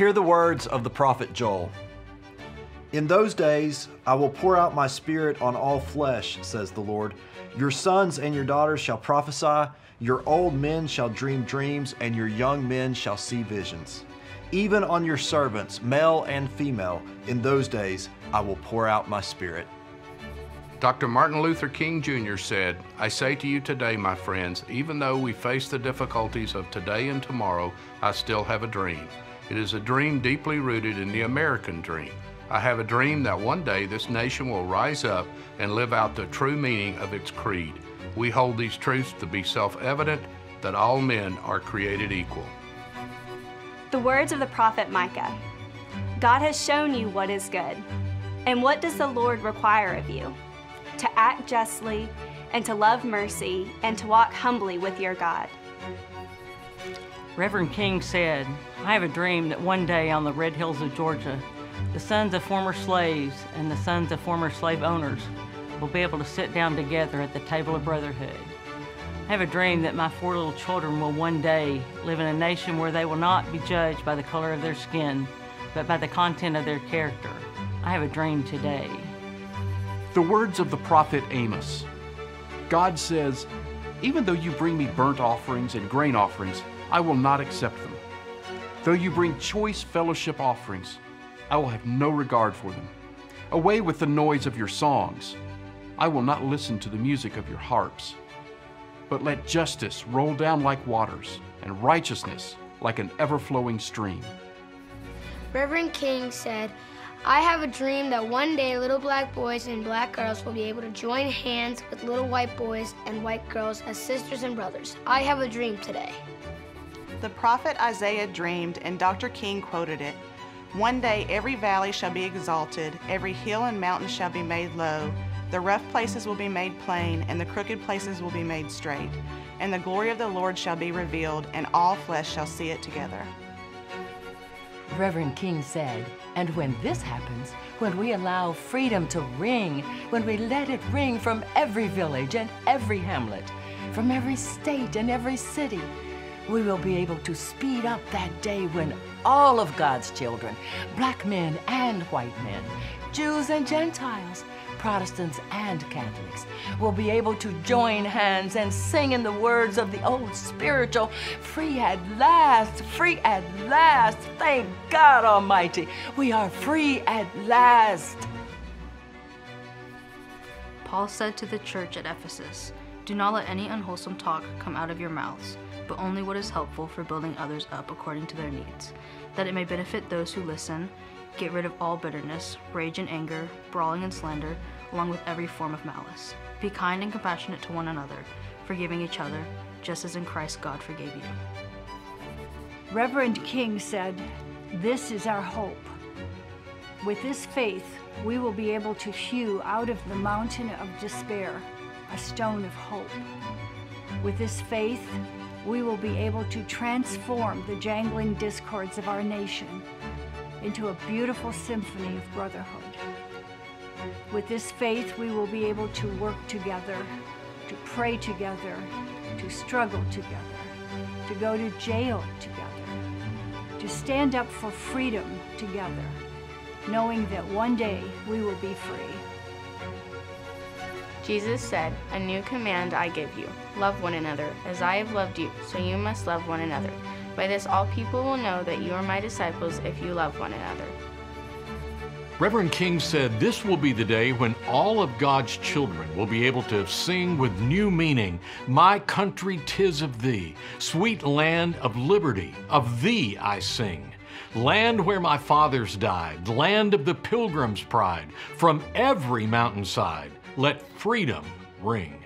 Hear the words of the prophet Joel. In those days I will pour out my spirit on all flesh, says the Lord. Your sons and your daughters shall prophesy, your old men shall dream dreams, and your young men shall see visions. Even on your servants, male and female, in those days I will pour out my spirit. Dr. Martin Luther King Jr. said, I say to you today, my friends, even though we face the difficulties of today and tomorrow, I still have a dream. It is a dream deeply rooted in the American dream. I have a dream that one day this nation will rise up and live out the true meaning of its creed. We hold these truths to be self evident that all men are created equal. The words of the prophet Micah God has shown you what is good. And what does the Lord require of you? To act justly, and to love mercy, and to walk humbly with your God. Reverend King said, I have a dream that one day on the red hills of Georgia, the sons of former slaves and the sons of former slave owners will be able to sit down together at the table of brotherhood. I have a dream that my four little children will one day live in a nation where they will not be judged by the color of their skin, but by the content of their character. I have a dream today. The words of the prophet Amos. God says, Even though you bring me burnt offerings and grain offerings, I will not accept them. Though you bring choice fellowship offerings, I will have no regard for them. Away with the noise of your songs. I will not listen to the music of your harps. But let justice roll down like waters, and righteousness like an ever flowing stream. Reverend King said, I have a dream that one day little black boys and black girls will be able to join hands with little white boys and white girls as sisters and brothers. I have a dream today. The prophet Isaiah dreamed, and Dr. King quoted it One day every valley shall be exalted, every hill and mountain shall be made low. The rough places will be made plain, and the crooked places will be made straight. And the glory of the Lord shall be revealed, and all flesh shall see it together. Reverend King said, and when this happens, when we allow freedom to ring, when we let it ring from every village and every hamlet, from every state and every city, we will be able to speed up that day when all of God's children, black men and white men, Jews and Gentiles, Protestants and Catholics will be able to join hands and sing in the words of the old spiritual, free at last, free at last. Thank God Almighty, we are free at last. Paul said to the church at Ephesus, Do not let any unwholesome talk come out of your mouths, but only what is helpful for building others up according to their needs, that it may benefit those who listen Get rid of all bitterness, rage and anger, brawling and slander, along with every form of malice. Be kind and compassionate to one another, forgiving each other, just as in Christ God forgave you. Reverend King said, This is our hope. With this faith, we will be able to hew out of the mountain of despair a stone of hope. With this faith, we will be able to transform the jangling discords of our nation into a beautiful symphony of brotherhood. With this faith, we will be able to work together, to pray together, to struggle together, to go to jail together, to stand up for freedom together, knowing that one day we will be free. Jesus said, A new command I give you love one another, as I have loved you, so you must love one another. By this, all people will know that you are my disciples if you love one another. Reverend King said this will be the day when all of God's children will be able to sing with new meaning, My country tis of thee, sweet land of liberty, of thee I sing. Land where my fathers died, land of the pilgrim's pride, from every mountainside, let freedom ring.